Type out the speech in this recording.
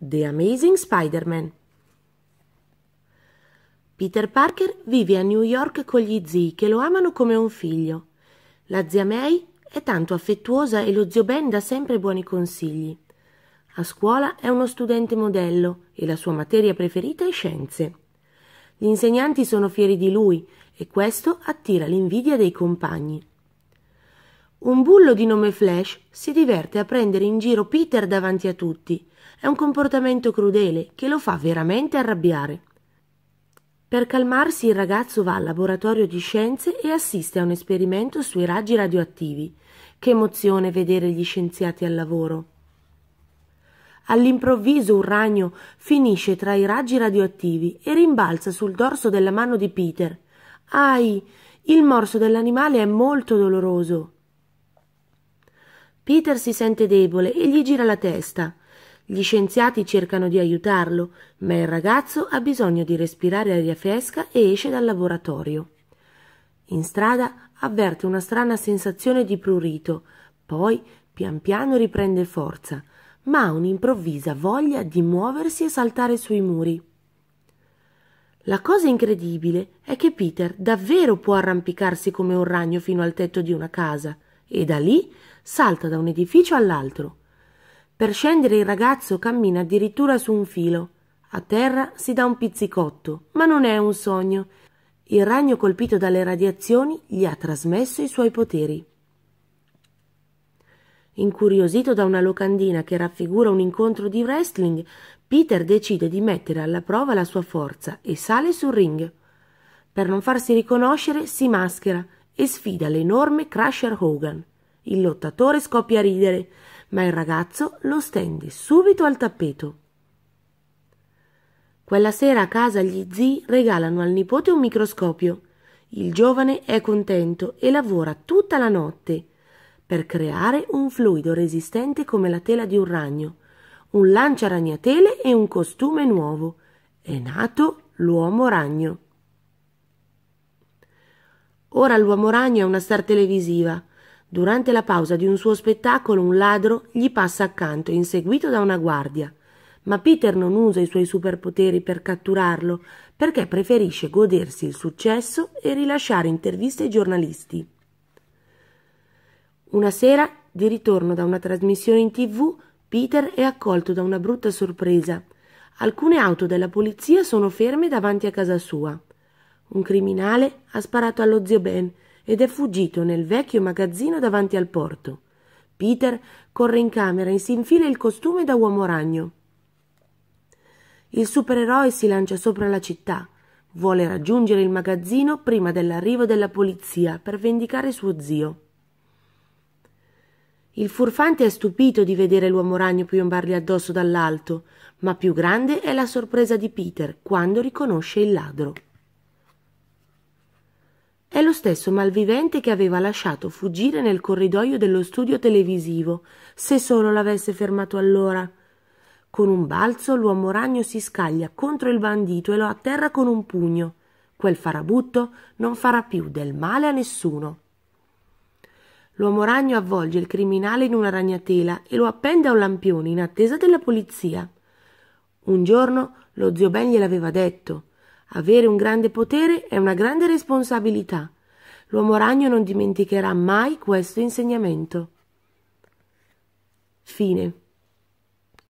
The Amazing Spider-Man. Peter Parker vive a New York con gli zii che lo amano come un figlio. La zia May è tanto affettuosa e lo zio Ben dà sempre buoni consigli. A scuola è uno studente modello e la sua materia preferita è scienze. Gli insegnanti sono fieri di lui e questo attira l'invidia dei compagni. Un bullo di nome Flash si diverte a prendere in giro Peter davanti a tutti. È un comportamento crudele che lo fa veramente arrabbiare. Per calmarsi il ragazzo va al laboratorio di scienze e assiste a un esperimento sui raggi radioattivi. Che emozione vedere gli scienziati al lavoro. All'improvviso un ragno finisce tra i raggi radioattivi e rimbalza sul dorso della mano di Peter. Ai, il morso dell'animale è molto doloroso. Peter si sente debole e gli gira la testa. Gli scienziati cercano di aiutarlo, ma il ragazzo ha bisogno di respirare aria fresca e esce dal laboratorio. In strada avverte una strana sensazione di prurito, poi pian piano riprende forza, ma ha un'improvvisa voglia di muoversi e saltare sui muri. La cosa incredibile è che Peter davvero può arrampicarsi come un ragno fino al tetto di una casa e da lì salta da un edificio all'altro. Per scendere il ragazzo cammina addirittura su un filo. A terra si dà un pizzicotto, ma non è un sogno. Il ragno colpito dalle radiazioni gli ha trasmesso i suoi poteri. Incuriosito da una locandina che raffigura un incontro di wrestling, Peter decide di mettere alla prova la sua forza e sale sul ring. Per non farsi riconoscere si maschera e sfida l'enorme Crusher Hogan. Il lottatore scoppia a ridere, ma il ragazzo lo stende subito al tappeto. Quella sera a casa gli zii regalano al nipote un microscopio. Il giovane è contento e lavora tutta la notte per creare un fluido resistente come la tela di un ragno, un lanciaragnatele e un costume nuovo. È nato l'uomo ragno. Ora l'uomo ragno è una star televisiva. Durante la pausa di un suo spettacolo un ladro gli passa accanto, inseguito da una guardia. Ma Peter non usa i suoi superpoteri per catturarlo, perché preferisce godersi il successo e rilasciare interviste ai giornalisti. Una sera, di ritorno da una trasmissione in tv, Peter è accolto da una brutta sorpresa. Alcune auto della polizia sono ferme davanti a casa sua. Un criminale ha sparato allo zio Ben ed è fuggito nel vecchio magazzino davanti al porto. Peter corre in camera e si infila il costume da uomo ragno. Il supereroe si lancia sopra la città. Vuole raggiungere il magazzino prima dell'arrivo della polizia per vendicare suo zio. Il furfante è stupito di vedere l'uomo ragno piombargli addosso dall'alto, ma più grande è la sorpresa di Peter quando riconosce il ladro. È lo stesso malvivente che aveva lasciato fuggire nel corridoio dello studio televisivo, se solo l'avesse fermato allora. Con un balzo l'uomo ragno si scaglia contro il bandito e lo atterra con un pugno. Quel farabutto non farà più del male a nessuno. L'uomo ragno avvolge il criminale in una ragnatela e lo appende a un lampione in attesa della polizia. Un giorno lo zio Ben gliel'aveva detto avere un grande potere è una grande responsabilità. L'uomo ragno non dimenticherà mai questo insegnamento. Fine.